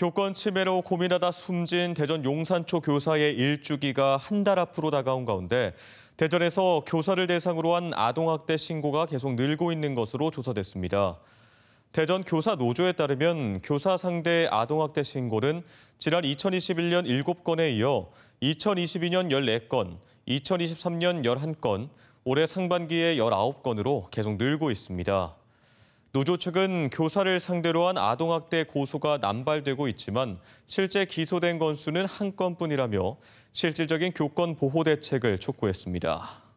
교권 침해로 고민하다 숨진 대전 용산초 교사의 일주기가 한 달 앞으로 다가온 가운데 대전에서 교사를 대상으로 한 아동학대 신고가 계속 늘고 있는 것으로 조사됐습니다. 대전 교사 노조에 따르면 교사 상대 아동학대 신고는 지난 2021년 7건에 이어 2022년 14건, 2023년 11건, 올해 상반기에 19건으로 계속 늘고 있습니다. 노조 측은 교사를 상대로 한 아동학대 고소가 남발되고 있지만 실제 기소된 건수는 한 건뿐이라며 실질적인 교권 보호 대책을 촉구했습니다.